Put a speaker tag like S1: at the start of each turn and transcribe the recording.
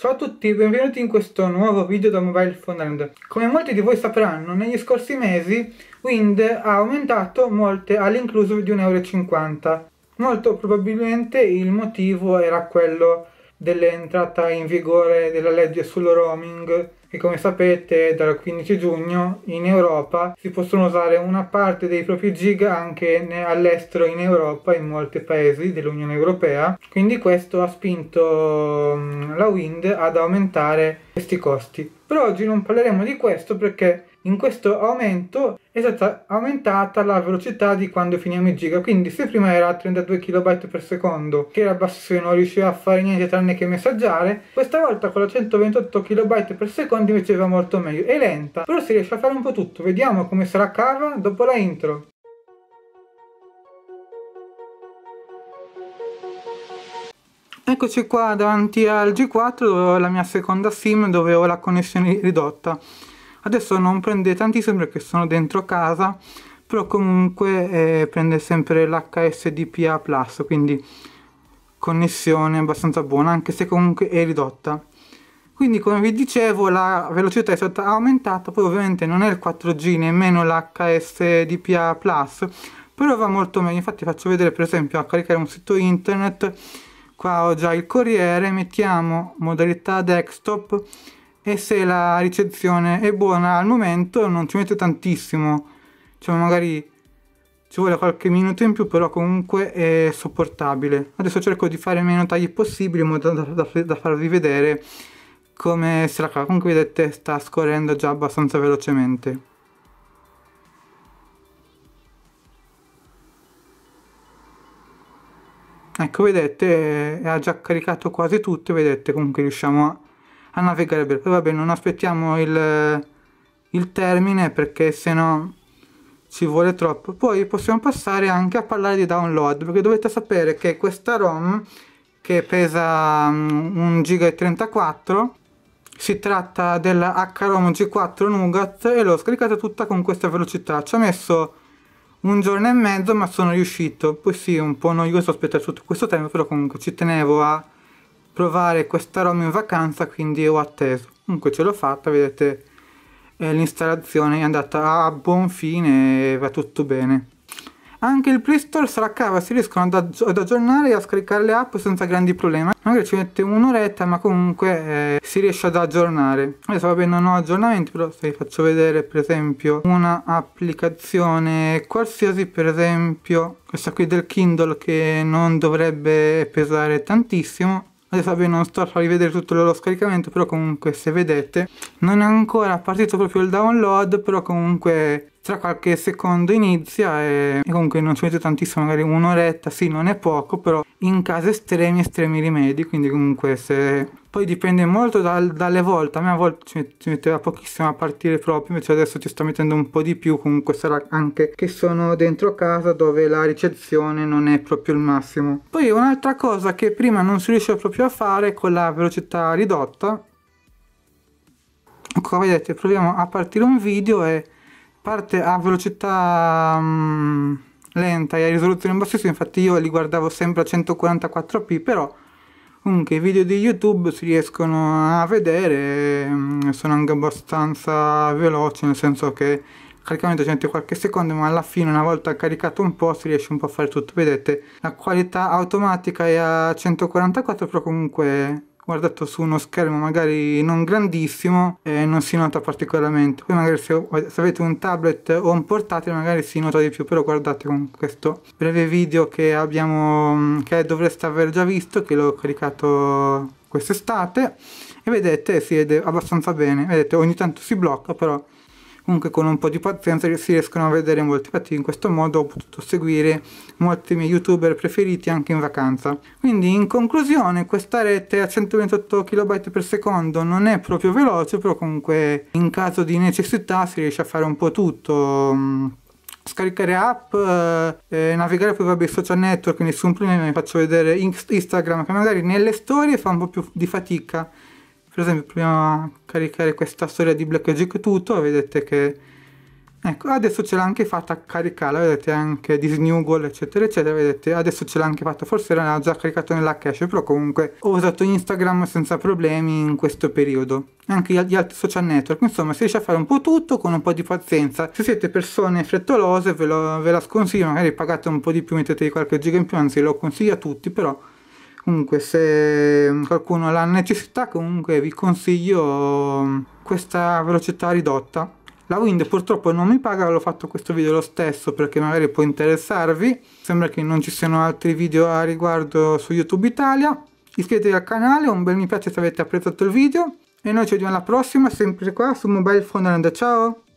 S1: Ciao a tutti, benvenuti in questo nuovo video da Mobile Phone Land. Come molti di voi sapranno, negli scorsi mesi Wind ha aumentato molte all'inclusive di 1,50 euro. Molto probabilmente il motivo era quello dell'entrata in vigore della legge sul roaming che come sapete dal 15 giugno in Europa si possono usare una parte dei propri giga anche all'estero in Europa in molti paesi dell'Unione Europea. Quindi questo ha spinto mm, la Wind ad aumentare questi costi. Però oggi non parleremo di questo perché in questo aumento è stata aumentata la velocità di quando finiamo i giga quindi se prima era 32 kB per secondo che era bassissimo non riusciva a fare niente tranne che messaggiare questa volta con la 128 kB per secondo invece va molto meglio. È lenta però si riesce a fare un po' tutto. Vediamo come sarà cava dopo la intro. Eccoci qua davanti al G4 dove ho la mia seconda SIM dove ho la connessione ridotta adesso non prende tantissimo perché sono dentro casa però comunque eh, prende sempre l'HSDPA quindi connessione abbastanza buona anche se comunque è ridotta. Quindi come vi dicevo la velocità è stata aumentata poi ovviamente non è il 4G nemmeno l'HSDPA però va molto meglio. Infatti faccio vedere per esempio a caricare un sito internet qua ho già il corriere mettiamo modalità desktop e se la ricezione è buona al momento non ci mette tantissimo. Cioè magari ci vuole qualche minuto in più però comunque è sopportabile. Adesso cerco di fare meno tagli possibili in modo da, da, da farvi vedere come se la comunque vedete sta scorrendo già abbastanza velocemente. Ecco vedete ha già caricato quasi tutto vedete comunque riusciamo a a navigare bene. Poi vabbè, non aspettiamo il, il termine perché se no ci vuole troppo. Poi possiamo passare anche a parlare di download perché dovete sapere che questa ROM che pesa um, 1,34 GB si tratta della HROM G4 Nougat e l'ho scaricata tutta con questa velocità. Ci ha messo un giorno e mezzo ma sono riuscito. Poi sì, un po' noioso aspettare tutto questo tempo, però comunque ci tenevo a provare questa ROM in vacanza quindi ho atteso comunque ce l'ho fatta vedete eh, l'installazione è andata a buon fine e va tutto bene anche il Play Store sarà cava, si riescono ad, aggi ad, aggiornare e a scaricare le app senza grandi problemi. Magari ci mette un'oretta, ma comunque eh, si riesce ad aggiornare. Adesso vabbè non ho aggiornamenti, però se vi faccio vedere per esempio una applicazione qualsiasi, per esempio questa qui del Kindle che non dovrebbe pesare tantissimo, adesso vabbè non sto a farvi vedere tutto lo scaricamento però comunque se vedete non è ancora partito proprio il download però comunque tra qualche secondo inizia e, e comunque non ci mette tantissimo magari un'oretta sì non è poco però in caso estremi estremi rimedi quindi comunque se poi dipende molto dal, dalle volte. A me a volte ci, ci, metteva pochissimo a partire proprio invece adesso ci sto mettendo un po' di più. Comunque sarà anche che sono dentro casa dove la ricezione non è proprio il massimo. Poi un'altra cosa che prima non si riusciva proprio a fare con la velocità ridotta. Come vedete proviamo a partire un video e parte a velocità um, lenta e a risoluzione bassissima infatti io li guardavo sempre a 144p però comunque i video di youtube si riescono a vedere um, sono anche abbastanza veloci nel senso che il caricamento mette qualche secondo ma alla fine una volta caricato un po' si riesce un po' a fare tutto. Vedete la qualità automatica è a 144 però comunque guardato su uno schermo magari non grandissimo e non si nota particolarmente. Poi magari se, se, avete un tablet o un portatile magari si nota di più però guardate con questo breve video che abbiamo che dovreste aver già visto che l'ho caricato quest'estate e vedete si vede abbastanza bene. Vedete ogni tanto si blocca però comunque con un po' di pazienza si riescono a vedere molti infatti in questo modo ho potuto seguire molti miei youtuber preferiti anche in vacanza. Quindi in conclusione questa rete a 128 kB per secondo non è proprio veloce però comunque in caso di necessità si riesce a fare un po' tutto. Scaricare app, eh, navigare poi vabbè social network, nessun problema, vi faccio vedere Instagram che magari nelle storie fa un po' più di fatica per esempio proviamo a caricare questa storia di Black tutto vedete che Ecco, adesso ce l'ha anche fatta caricare, vedete anche Disney Google, eccetera, eccetera, vedete, adesso ce l'ha anche fatta, forse era già caricato nella cache, però comunque ho usato Instagram senza problemi in questo periodo, anche gli altri social network, insomma si riesce a fare un po' tutto con un po' di pazienza, se siete persone frettolose ve, lo, ve la sconsiglio, magari pagate un po' di più, mettetevi qualche giga in più, anzi lo consiglio a tutti, però comunque se qualcuno ha la necessità comunque vi consiglio questa velocità ridotta la Wind purtroppo non mi paga, l'ho fatto questo video lo stesso perché magari può interessarvi. Sembra che non ci siano altri video a riguardo su YouTube Italia. Iscrivetevi al canale, un bel mi piace se avete apprezzato il video. E noi ci vediamo alla prossima, sempre qua su Mobile Phone Ciao!